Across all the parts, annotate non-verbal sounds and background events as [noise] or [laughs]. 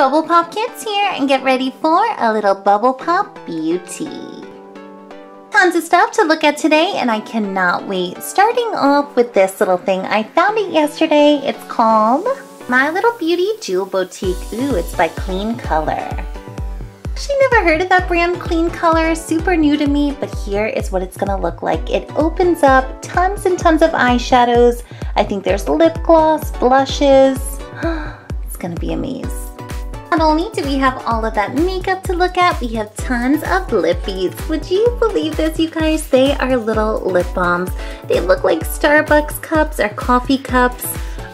Bubble Pop Kids here and get ready for a little Bubble Pop beauty. Tons of stuff to look at today and I cannot wait. Starting off with this little thing. I found it yesterday. It's called My Little Beauty Jewel Boutique. Ooh, it's by Clean Color. Actually never heard of that brand Clean Color, super new to me, but here is what it's gonna look like. It opens up tons and tons of eyeshadows. I think there's lip gloss, blushes. [gasps] it's gonna be a maze. Not only do we have all of that makeup to look at, we have tons of lip beads. Would you believe this, you guys? They are little lip balms. They look like Starbucks cups or coffee cups.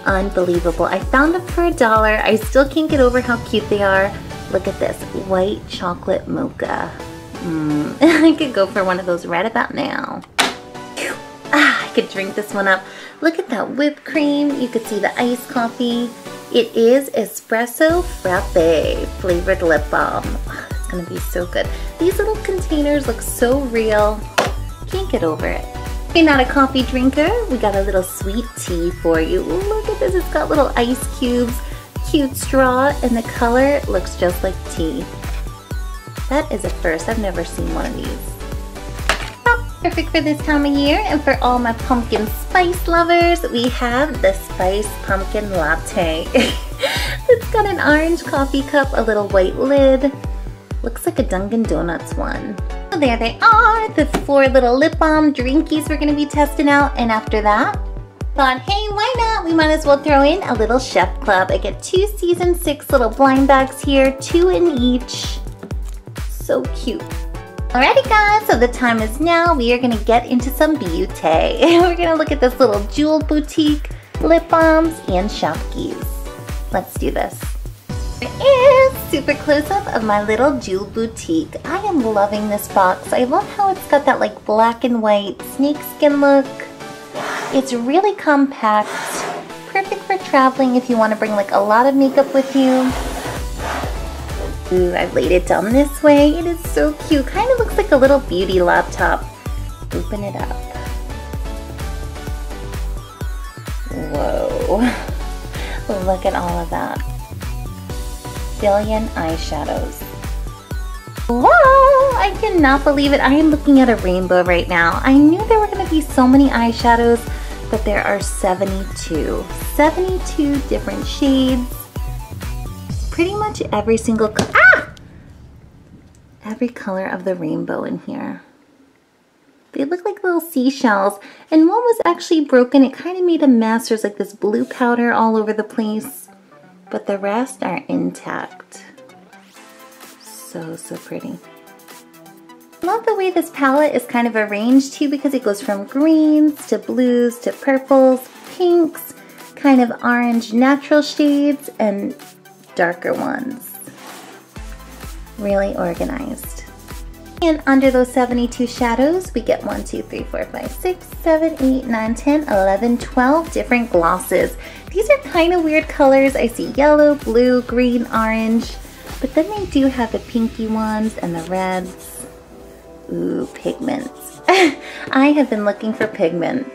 Unbelievable. I found them for a dollar. I still can't get over how cute they are. Look at this, white chocolate mocha. Mm, [laughs] I could go for one of those right about now. Ah, I could drink this one up. Look at that whipped cream. You could see the iced coffee. It is Espresso Frappe flavored lip balm. It's gonna be so good. These little containers look so real. Can't get over it. If you're not a coffee drinker, we got a little sweet tea for you. Look at this, it's got little ice cubes, cute straw, and the color looks just like tea. That is a first, I've never seen one of these. Perfect for this time of year and for all my pumpkin spice lovers, we have the Spice Pumpkin Latte. [laughs] it's got an orange coffee cup, a little white lid. Looks like a Dunkin' Donuts one. So there they are, the four little lip balm drinkies we're gonna be testing out. And after that, thought, hey, why not? We might as well throw in a little chef club. I get two season six little blind bags here, two in each. So cute. Alrighty guys, so the time is now. We are gonna get into some beauty. [laughs] We're gonna look at this little jewel boutique, lip balms, and Shopkins. Let's do this. It is super close-up of my little jewel boutique. I am loving this box. I love how it's got that like black and white snakeskin look. It's really compact, perfect for traveling if you want to bring like a lot of makeup with you. Ooh, I've laid it down this way. It is so cute. Kind of looks like a little beauty laptop. Open it up. Whoa. [laughs] Look at all of that. Billion eyeshadows. Whoa! I cannot believe it. I am looking at a rainbow right now. I knew there were going to be so many eyeshadows, but there are 72. 72 different shades pretty much every single, ah! Every color of the rainbow in here. They look like little seashells. And one was actually broken. It kind of made a mess. There's like this blue powder all over the place. But the rest are intact. So, so pretty. I love the way this palette is kind of arranged too because it goes from greens to blues to purples, pinks, kind of orange natural shades, and darker ones. Really organized. And under those 72 shadows, we get 1, 2, 3, 4, 5, 6, 7, 8, 9, 10, 11, 12 different glosses. These are kind of weird colors. I see yellow, blue, green, orange, but then they do have the pinky ones and the reds. Ooh, pigments. [laughs] I have been looking for pigment.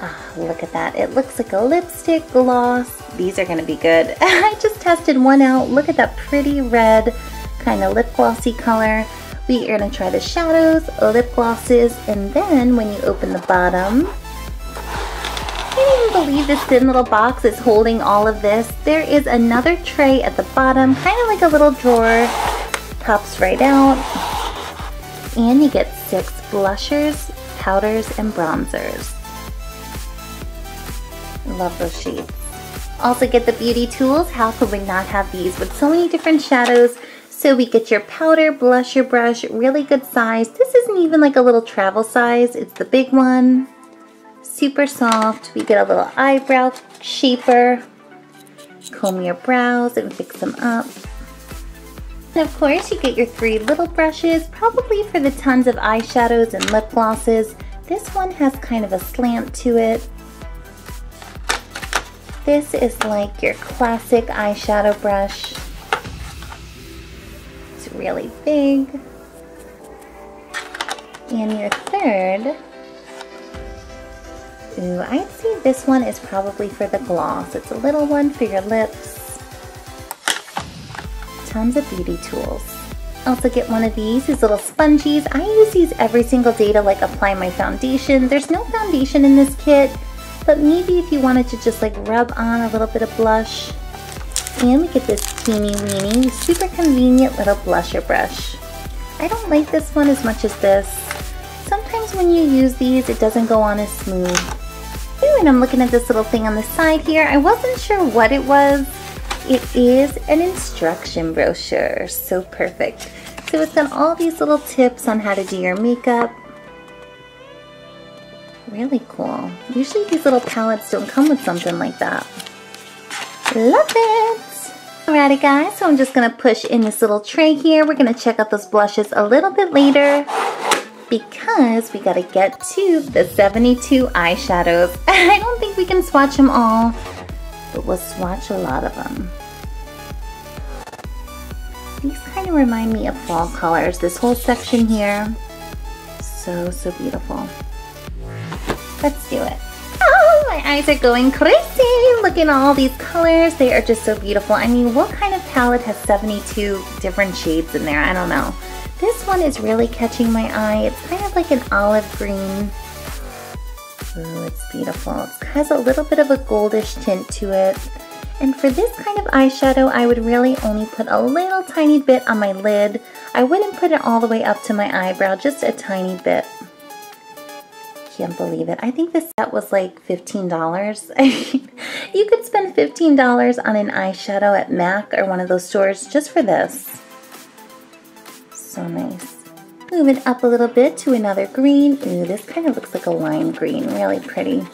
Oh, look at that. It looks like a lipstick gloss these are gonna be good. [laughs] I just tested one out. Look at that pretty red kind of lip glossy color. We are gonna try the shadows, lip glosses, and then when you open the bottom, I can't even believe this thin little box is holding all of this. There is another tray at the bottom, kind of like a little drawer. Pops right out. And you get six blushers, powders, and bronzers. Love those shades. Also get the beauty tools. How could we not have these with so many different shadows? So we get your powder, blusher brush, really good size. This isn't even like a little travel size. It's the big one. Super soft. We get a little eyebrow shaper. Comb your brows and fix them up. And of course, you get your three little brushes, probably for the tons of eyeshadows and lip glosses. This one has kind of a slant to it. This is like your classic eyeshadow brush. It's really big. And your third, ooh, I'd say this one is probably for the gloss. It's a little one for your lips. tons of beauty tools. Also get one of these, these little sponges. I use these every single day to like apply my foundation. There's no foundation in this kit, but maybe if you wanted to just like rub on a little bit of blush. And we get this teeny weeny, super convenient little blusher brush. I don't like this one as much as this. Sometimes when you use these, it doesn't go on as smooth. Ooh, and I'm looking at this little thing on the side here. I wasn't sure what it was. It is an instruction brochure, so perfect. So it's got all these little tips on how to do your makeup. Really cool. Usually these little palettes don't come with something like that. Love it! Alrighty guys, so I'm just gonna push in this little tray here. We're gonna check out those blushes a little bit later because we gotta get to the 72 eyeshadows. [laughs] I don't think we can swatch them all, but we'll swatch a lot of them. These kind of remind me of fall colors. This whole section here, so, so beautiful. Let's do it. Oh, my eyes are going crazy. Look at all these colors. They are just so beautiful. I mean, what kind of palette has 72 different shades in there? I don't know. This one is really catching my eye. It's kind of like an olive green. Ooh, it's beautiful. It has a little bit of a goldish tint to it. And for this kind of eyeshadow, I would really only put a little tiny bit on my lid. I wouldn't put it all the way up to my eyebrow, just a tiny bit. Can't believe it. I think this set was like $15. [laughs] you could spend $15 on an eyeshadow at MAC or one of those stores just for this. So nice. Moving up a little bit to another green. Ooh, this kind of looks like a lime green. Really pretty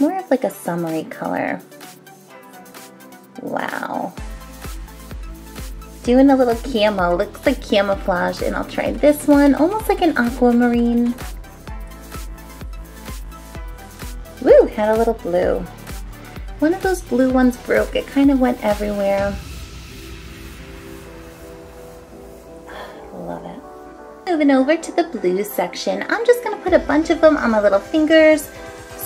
more of like a summery color. Wow. Doing a little camo, looks like camouflage, and I'll try this one, almost like an aquamarine. Woo, had a little blue. One of those blue ones broke, it kind of went everywhere. Love it. Moving over to the blue section, I'm just gonna put a bunch of them on my little fingers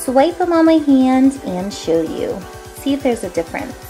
swipe them on my hand and show you. See if there's a difference.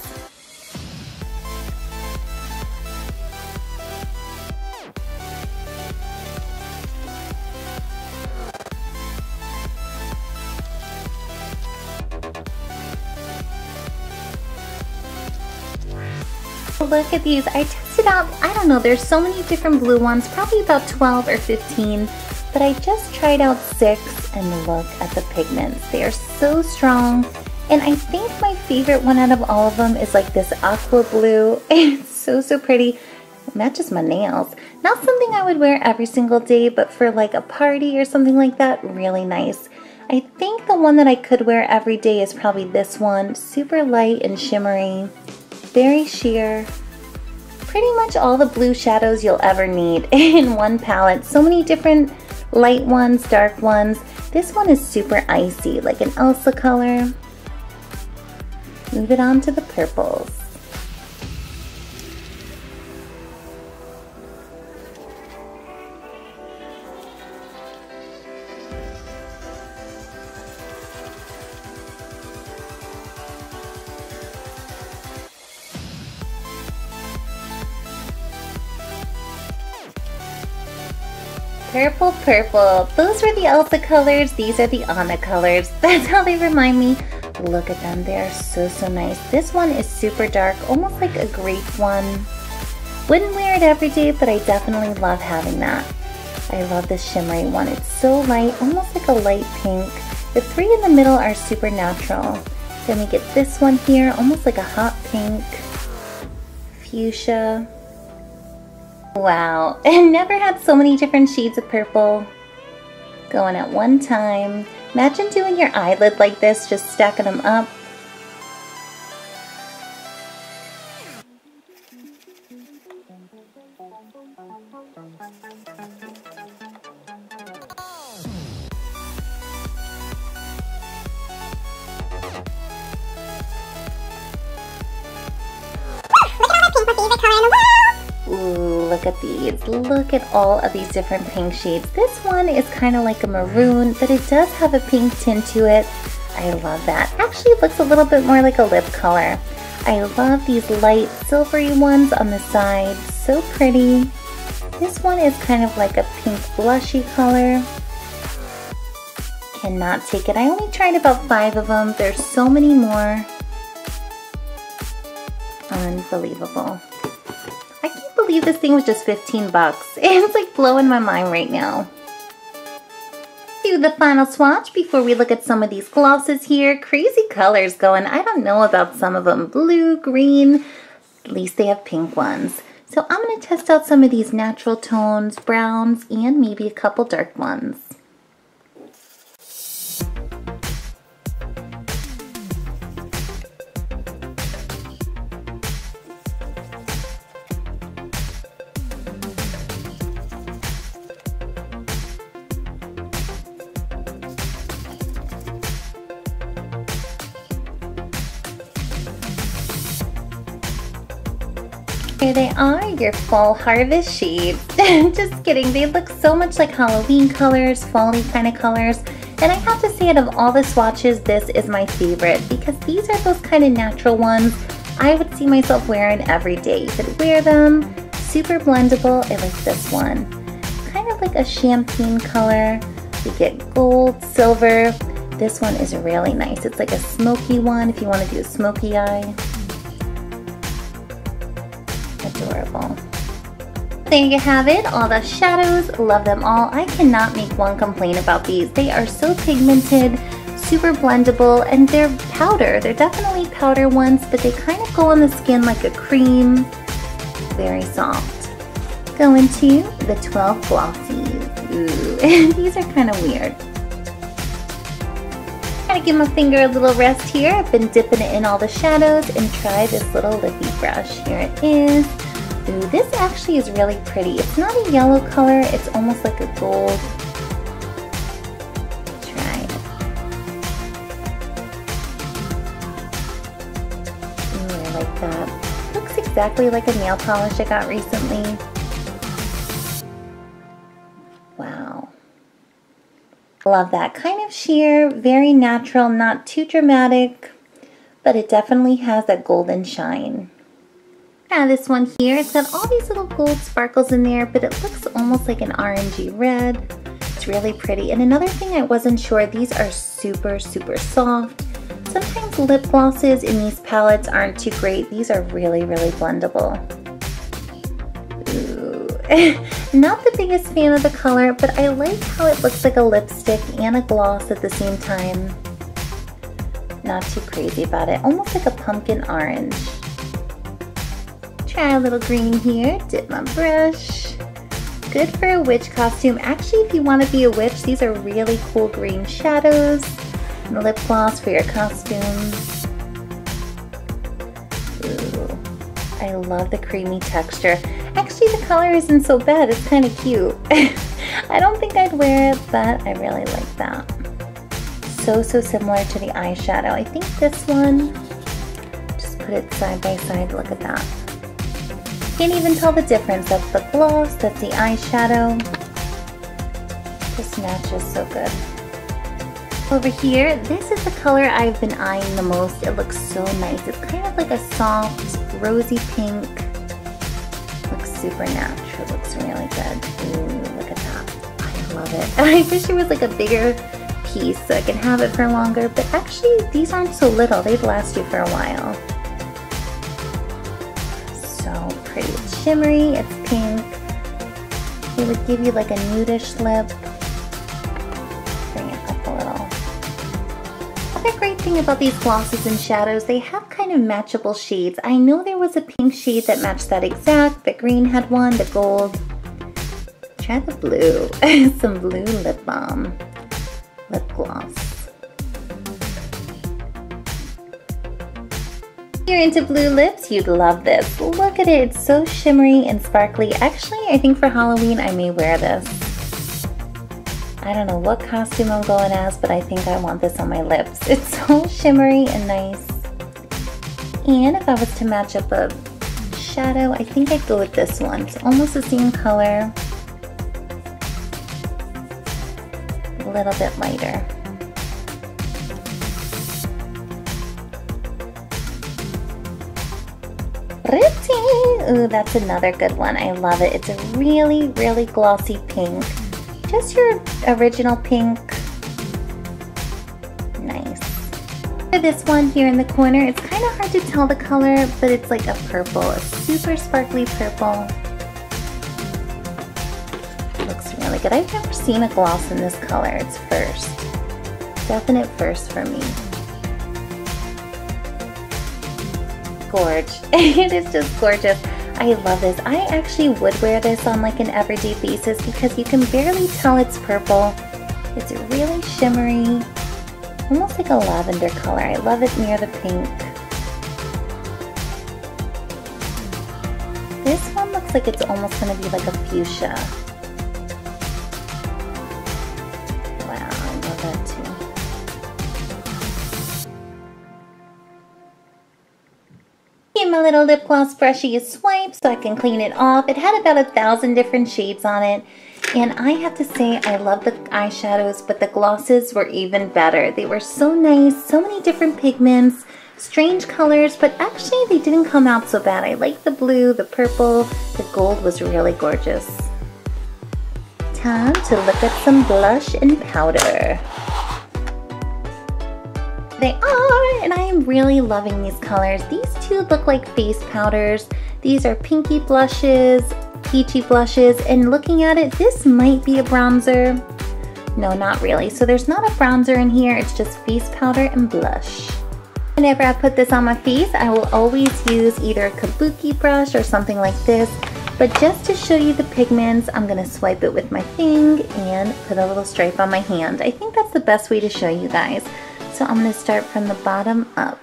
Look at these. I tested out, I don't know, there's so many different blue ones, probably about 12 or 15 but I just tried out six and look at the pigments. They are so strong. And I think my favorite one out of all of them is like this aqua blue. [laughs] It's so, so pretty. It matches my nails. Not something I would wear every single day, but for like a party or something like that, really nice. I think the one that I could wear every day is probably this one. Super light and shimmery. Very sheer. Pretty much all the blue shadows you'll ever need [laughs] in one palette. So many different light ones, dark ones. This one is super icy, like an Elsa color. Move it on to the purples. Purple, purple. Those were the Elsa colors. These are the Anna colors. [laughs] That's how they remind me. Look at them. They are so, so nice. This one is super dark, almost like a grape one. Wouldn't wear it every day, but I definitely love having that. I love this shimmery one. It's so light, almost like a light pink. The three in the middle are super natural. Then we get this one here, almost like a hot pink. Fuchsia. Wow, [laughs] and never had so many different shades of purple going at one time. Imagine doing your eyelid like this, just stacking them up. Look at all of these different pink shades. This one is kind of like a maroon, but it does have a pink tint to it. I love that. Actually, it looks a little bit more like a lip color. I love these light silvery ones on the side. So pretty. This one is kind of like a pink blushy color. Cannot take it. I only tried about five of them. There's so many more. Unbelievable. Believe this thing was just 15 bucks. [laughs] It's like blowing my mind right now. Do the final swatch before we look at some of these glosses here. Crazy colors going. I don't know about some of them. Blue, green, at least they have pink ones. So I'm going to test out some of these natural tones, browns, and maybe a couple dark ones. Here they are, your fall harvest shades. [laughs] Just kidding, they look so much like Halloween colors, fall kind of colors. And I have to say out of all the swatches, this is my favorite because these are those kind of natural ones I would see myself wearing every day. You could wear them, super blendable. I like this one. Kind of like a champagne color. You get gold, silver. This one is really nice. It's like a smoky one if you want to do a smoky eye adorable. There you have it, all the shadows, love them all. I cannot make one complaint about these. They are so pigmented, super blendable, and they're powder. They're definitely powder ones, but they kind of go on the skin like a cream. Very soft. Go into the 12 Glossies. Ooh, [laughs] these are kind of weird. Gotta give my finger a little rest here. I've been dipping it in all the shadows and try this little lippy brush. Here it is. Ooh, this actually is really pretty. It's not a yellow color, it's almost like a gold. Try it. Ooh, I like that. Looks exactly like a nail polish I got recently. Wow. Love that. Kind of sheer, very natural, not too dramatic, but it definitely has that golden shine. Now this one here, it's got all these little gold sparkles in there, but it looks almost like an orangey red. It's really pretty. And another thing I wasn't sure, these are super, super soft. Sometimes lip glosses in these palettes aren't too great. These are really, really blendable. [laughs] Not the biggest fan of the color, but I like how it looks like a lipstick and a gloss at the same time. Not too crazy about it. Almost like a pumpkin orange. Try a little green here, dip my brush. Good for a witch costume. Actually, if you want to be a witch, these are really cool green shadows. And lip gloss for your costumes. Ooh, I love the creamy texture. Actually, the color isn't so bad. It's kind of cute. [laughs] I don't think I'd wear it, but I really like that. So, so similar to the eyeshadow. I think this one, just put it side by side. Look at that. Can't even tell the difference. That's the gloss, that's the eyeshadow. This matches so good. Over here, this is the color I've been eyeing the most. It looks so nice. It's kind of like a soft, rosy pink. Looks super natural. Looks really good. Ooh, look at that. I love it. [laughs] I wish it was like a bigger piece so I can have it for longer, but actually these aren't so little. They'd last you for a while shimmery, it's pink. It would give you like a nudish lip. Bring it up a little. Other great thing about these glosses and shadows, they have kind of matchable shades. I know there was a pink shade that matched that exact. The green had one, the gold. Try the blue. [laughs] Some blue lip balm. Lip gloss. You're into blue lips, you'd love this. Look at it, it's so shimmery and sparkly. Actually, I think for Halloween I may wear this. I don't know what costume I'm going as, but I think I want this on my lips. [laughs] It's so shimmery and nice. And if I was to match up a shadow, I think I'd go with this one. It's almost the same color. A little bit lighter. Pretty. Ooh, that's another good one. I love it. It's a really, really glossy pink. Just your original pink. Nice. This one here in the corner, it's kind of hard to tell the color, but it's like a purple, a super sparkly purple. Looks really good. I've never seen a gloss in this color. It's first. Definite first for me. Gorge. [laughs] it is just gorgeous. I love this. I actually would wear this on like an everyday basis because you can barely tell it's purple. It's really shimmery, almost like a lavender color. I love it near the pink. This one looks like it's almost going to be like a fuchsia. My little lip gloss brushy a swipe so I can clean it off. It had about a thousand different shades on it. And I have to say, I love the eyeshadows, but the glosses were even better. They were so nice, so many different pigments, strange colors, but actually they didn't come out so bad. I like the blue, the purple, the gold was really gorgeous. Time to look at some blush and powder. They are, and I am really loving these colors. These two look like face powders. These are pinky blushes, peachy blushes, and looking at it, this might be a bronzer. No, not really. So there's not a bronzer in here, it's just face powder and blush. Whenever I put this on my face, I will always use either a kabuki brush or something like this. But just to show you the pigments, I'm gonna swipe it with my thing and put a little stripe on my hand. I think that's the best way to show you guys. So I'm gonna start from the bottom up.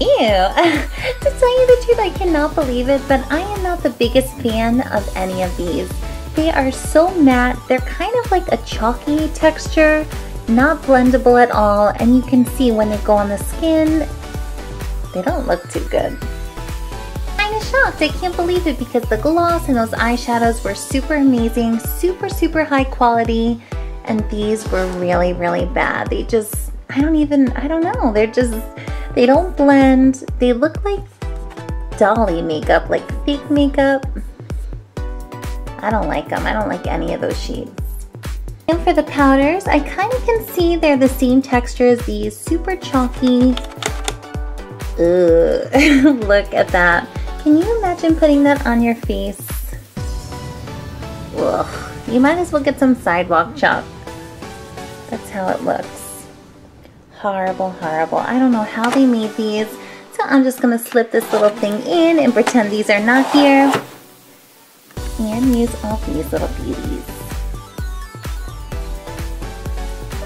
Ew. [laughs] to tell you the truth, I cannot believe it, but I am not the biggest fan of any of these. They are so matte, they're kind of like a chalky texture, not blendable at all, and you can see when they go on the skin, they don't look too good. Kind of shocked, I can't believe it because the gloss and those eyeshadows were super amazing, super, super high quality, and these were really, really bad. They just, I don't even, I don't know, they're just, they don't blend. They look like dolly makeup, like fake makeup. I don't like them. I don't like any of those shades. And for the powders, I kind of can see they're the same texture as these, super chalky. Ugh, [laughs] look at that. Can you imagine putting that on your face? Ugh, you might as well get some sidewalk chalk. That's how it looks horrible, horrible. I don't know how they made these. So I'm just gonna slip this little thing in and pretend these are not here. And use all these little beauties.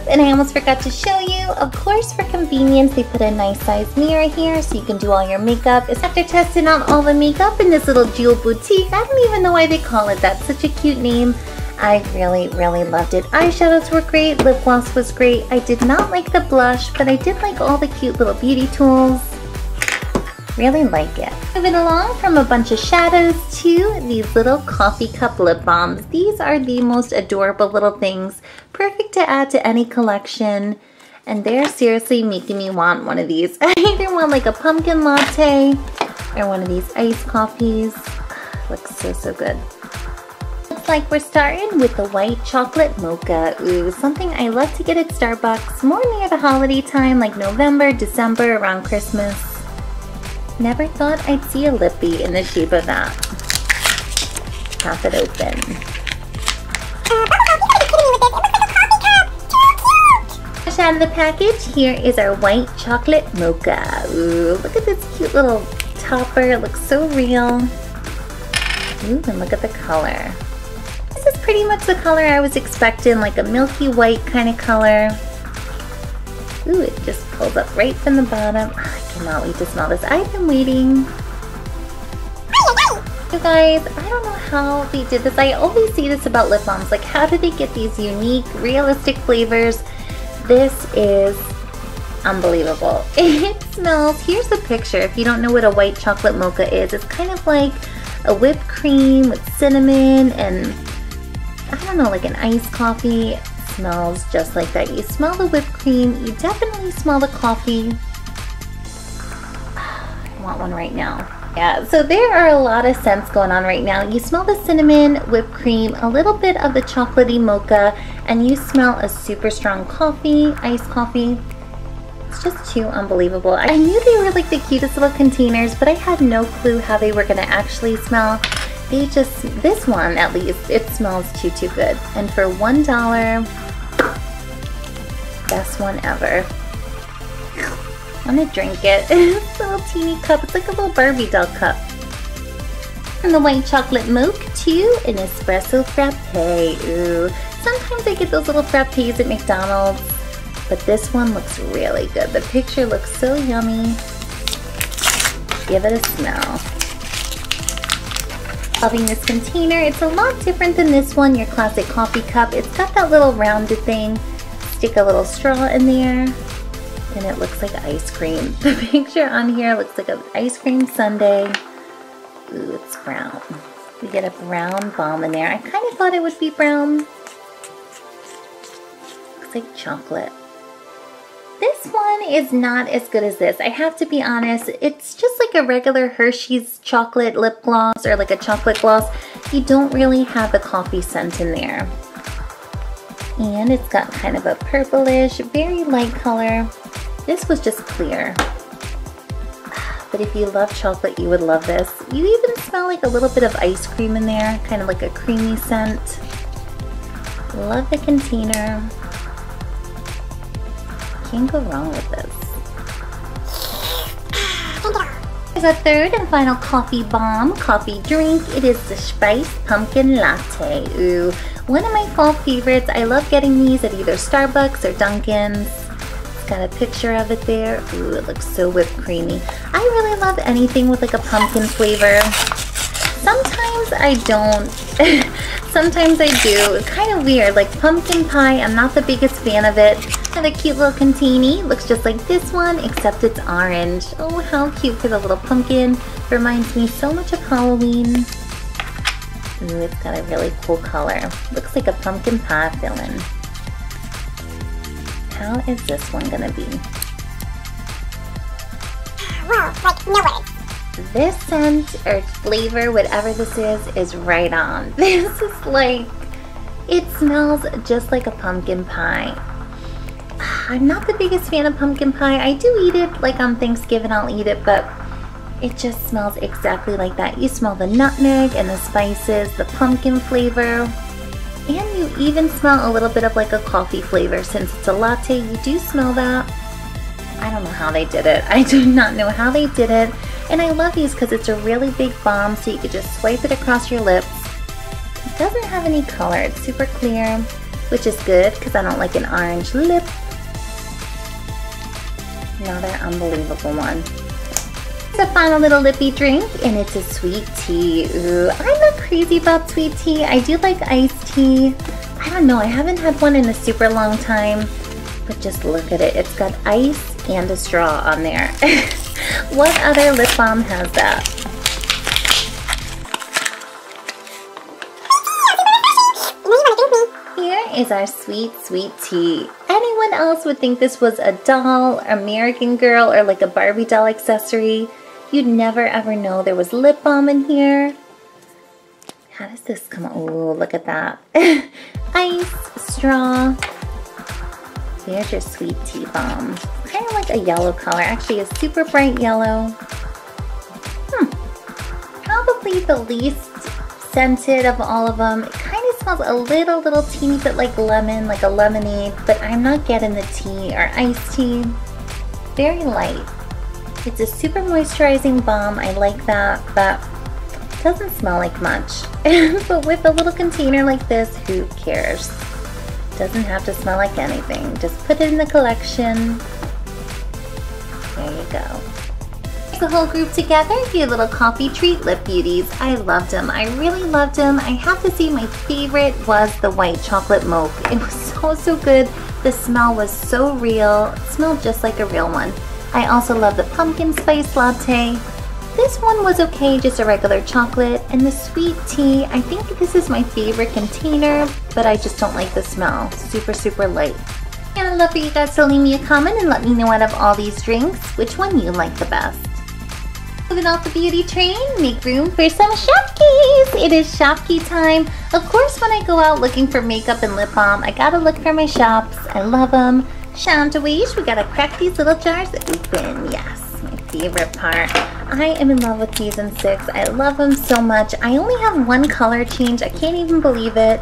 And I almost forgot to show you, of course for convenience, they put a nice size mirror here so you can do all your makeup. It's After testing out all the makeup in this little jewel boutique, I don't even know why they call it that. Such a cute name. I really, really loved it. Eyeshadows were great, lip gloss was great. I did not like the blush, but I did like all the cute little beauty tools. Really like it. Moving along from a bunch of shadows to these little coffee cup lip balms. These are the most adorable little things, perfect to add to any collection. And they're seriously making me want one of these. [laughs] I either want like a pumpkin latte or one of these iced coffees. Looks so, so good Looks like we're starting with the white chocolate mocha. Ooh, something I love to get at Starbucks more near the holiday time like November, December, around Christmas. Never thought I'd see a lippy in the shape of that. Pop it open. Fresh out of the package, here is our white chocolate mocha. Ooh, look at this cute little topper. It looks so real. Ooh, and look at the color this is pretty much the color I was expecting, like a milky white kind of color. Ooh, it just pulls up right from the bottom. Ah, I cannot wait to smell this. I've been waiting. You guys, I don't know how they did this. I always see this about lip balms. Like, how do they get these unique, realistic flavors? This is unbelievable. [laughs] It smells, here's the picture. If you don't know what a white chocolate mocha is, it's kind of like a whipped cream with cinnamon and I don't know, like an iced coffee. Smells just like that. You smell the whipped cream, you definitely smell the coffee. [sighs] I want one right now. Yeah, so there are a lot of scents going on right now. You smell the cinnamon, whipped cream, a little bit of the chocolatey mocha, and you smell a super strong coffee, iced coffee. It's just too unbelievable. I knew they were like the cutest little containers, but I had no clue how they were gonna actually smell. They just, this one at least, it smells too, too good. And for $1, best one ever. I'm gonna drink it. [laughs] it's a little teeny cup. It's like a little Barbie doll cup. And the white chocolate mocha too, an espresso frappe. Ooh, sometimes I get those little frappes at McDonald's, but this one looks really good. The picture looks so yummy. Give it a smell. Loving this container. It's a lot different than this one, your classic coffee cup. It's got that little rounded thing. Stick a little straw in there and it looks like ice cream. [laughs] The picture on here looks like an ice cream sundae. Ooh, it's brown. We get a brown bomb in there. I kind of thought it would be brown. Looks like chocolate. This one is not as good as this. I have to be honest. It's just like a regular Hershey's chocolate lip gloss or like a chocolate gloss. You don't really have the coffee scent in there. And it's got kind of a purplish, very light color. This was just clear. [sighs] But if you love chocolate, you would love this. You even smell like a little bit of ice cream in there, kind of like a creamy scent. Love the container. Can't go wrong with this. Here's a third and final coffee bomb, coffee drink. It is the Spice Pumpkin Latte. Ooh, one of my fall favorites. I love getting these at either Starbucks or Dunkin's. It's Got a picture of it there. Ooh, it looks so whipped creamy. I really love anything with like a pumpkin flavor. Sometimes I don't. [laughs] Sometimes I do. It's kind of weird. Like pumpkin pie, I'm not the biggest fan of it. And a cute little containy. Looks just like this one, except it's orange. Oh, how cute for the little pumpkin. Reminds me so much of Halloween. Ooh, it's got a really cool color. Looks like a pumpkin pie filling. How is this one gonna be? Like no way. This scent or flavor, whatever this is, is right on. [laughs] This is like, it smells just like a pumpkin pie. I'm not the biggest fan of pumpkin pie. I do eat it, like on Thanksgiving I'll eat it, but it just smells exactly like that. You smell the nutmeg and the spices, the pumpkin flavor. And you even smell a little bit of like a coffee flavor since it's a latte. You do smell that. I don't know how they did it. I do not know how they did it. And I love these because it's a really big bomb so you could just swipe it across your lips. It doesn't have any color. It's super clear, which is good because I don't like an orange lip. Another unbelievable one. The final little lippy drink, and it's a sweet tea. Ooh, I'm not crazy about sweet tea. I do like iced tea. I don't know, I haven't had one in a super long time, but just look at it. It's got ice and a straw on there. [laughs] what other lip balm has that? Here is our sweet, sweet tea. Anyone else would think this was a doll, American Girl, or like a Barbie doll accessory. You'd never ever know there was lip balm in here. How does this come on? Oh, look at that. [laughs] Ice, straw. Here's your sweet tea balm. Kind of like a yellow color. Actually, a super bright yellow. Hmm. Probably the least scented of all of them. Smells a little, little teeny bit like lemon, like a lemonade, but I'm not getting the tea or iced tea. Very light. It's a super moisturizing balm. I like that, but doesn't smell like much. [laughs] but with a little container like this, who cares? Doesn't have to smell like anything. Just put it in the collection. There you go. The whole group together, you little coffee treat lip beauties. I loved them. I really loved them. I have to say my favorite was the white chocolate mocha. It was [laughs] so, so good. The smell was so real. It smelled just like a real one. I also love the pumpkin spice latte. This one was okay, just a regular chocolate. And the sweet tea, I think this is my favorite container, but I just don't like the smell. Super, super light. And I'd love for you guys to leave me a comment and let me know out of all these drinks, which one you like the best. Moving off the beauty train, make room for some Shopkins! It is Shopkey time. Of course, when I go out looking for makeup and lip balm, I gotta look for my shops. I love them. Chantage, we gotta crack these little jars open. Yes, my favorite part. I am in love with season six. I love them so much. I only have one color change. I can't even believe it.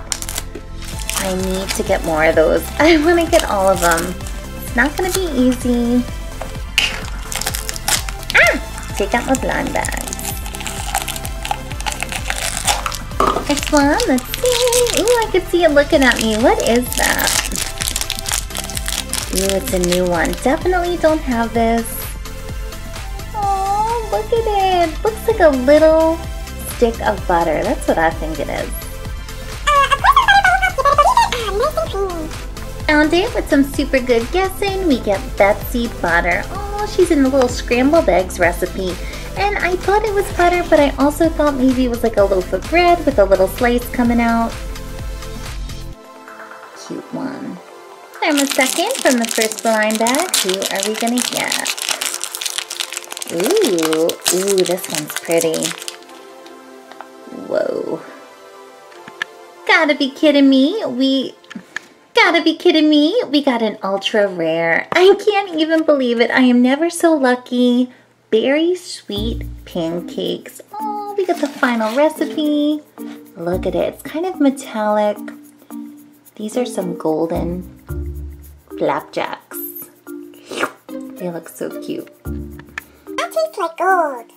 I need to get more of those. [laughs] I want to get all of them. It's not going to be easy. Take out my blind bag. Next one, let's see. Ooh, I can see it looking at me. What is that? Ooh, it's a new one. Definitely don't have this. Oh, look at it. Looks like a little stick of butter. That's what I think it is. Found it with some super good guessing. We get Betsy butter. She's in the little scrambled eggs recipe. And I thought it was butter, but I also thought maybe it was like a loaf of bread with a little slice coming out. Cute one. There's a second from the first blind bag. Who are we gonna get? Ooh, ooh, this one's pretty. Whoa. Gotta be kidding me. We Gotta be kidding me. We got an ultra rare. I can't even believe it. I am never so lucky. Berry sweet pancakes. Oh, we got the final recipe. Look at it. It's kind of metallic. These are some golden flapjacks. They look so cute. That tastes like gold.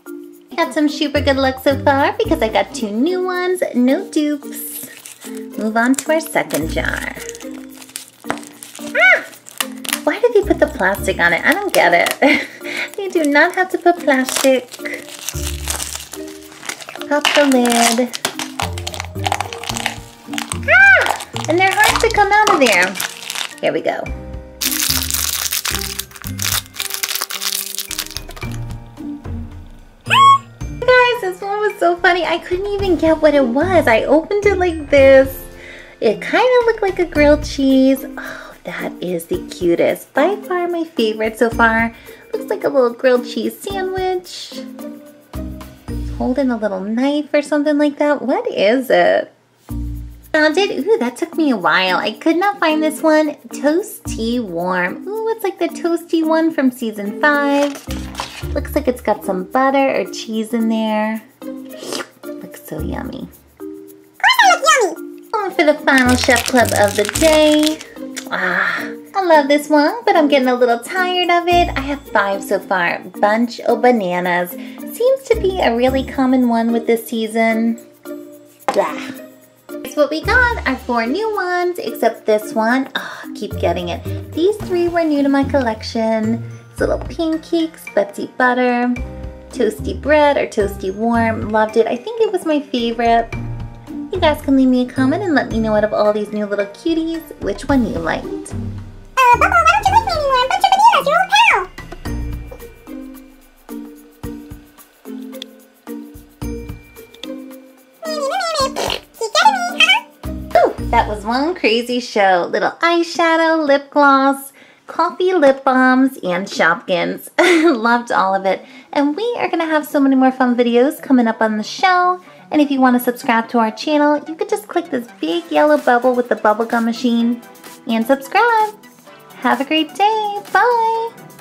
Had some super good luck so far because I got two new ones, no dupes. Move on to our second jar. Put the plastic on it? I don't get it. [laughs] you do not have to put plastic. Pop the lid. Ah! And they're hard to come out of there. Here we go. [gasps] Guys, this one was so funny. I couldn't even get what it was. I opened it like this. It kind of looked like a grilled cheese. [sighs] Oh, that is the cutest. By far my favorite so far. Looks like a little grilled cheese sandwich. Holding a little knife or something like that. What is it? Found it. Ooh, that took me a while. I could not find this one. Toasty Warm. Ooh, it's like the toasty one from season five. Looks like it's got some butter or cheese in there. Looks so yummy. Going for the final chef club of the day. Ah, I love this one, but I'm getting a little tired of it. I have five so far. Bunch of bananas. Seems to be a really common one with this season. Blah. Here's what we got, our four new ones, except this one. Oh, keep getting it. These three were new to my collection. It's little pancakes, Betsy butter, toasty bread or toasty warm. Loved it. I think it was my favorite. You guys can leave me a comment and let me know out of all these new little cuties, which one you liked. Uh, Bubba, why don't you like me anymore? Bunch of bananas, your old pal. Keep getting me, haha. Ooh, that was one crazy show. Little eyeshadow, lip gloss, coffee lip balms, and Shopkins. [laughs] Loved all of it. And we are going to have so many more fun videos coming up on the show. And if you want to subscribe to our channel, you could just click this big yellow bubble with the bubblegum machine and subscribe. Have a great day. Bye.